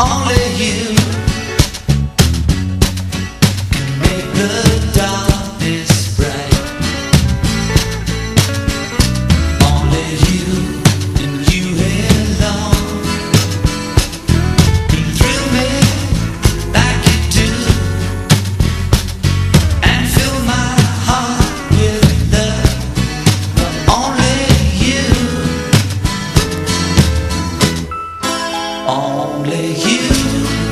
only you. Only you.